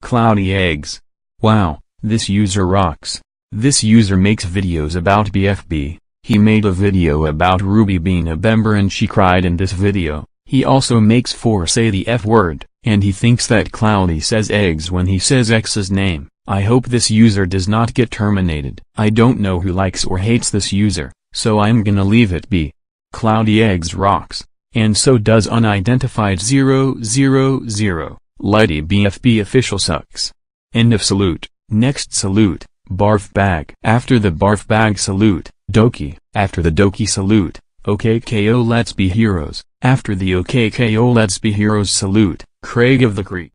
Cloudy eggs. Wow, this user rocks. This user makes videos about BFB. He made a video about Ruby being a member and she cried in this video. He also makes for say the F word, and he thinks that Cloudy says eggs when he says X's name. I hope this user does not get terminated. I don't know who likes or hates this user, so I'm gonna leave it be. Cloudy eggs rocks. And so does unidentified 000. Lighty BFB official sucks. End of salute. Next salute, barf bag. After the barf bag salute, Doki. After the Doki salute, OK K.O.! let's be heroes. After the OK K.O.! let's be heroes salute, Craig of the Creek.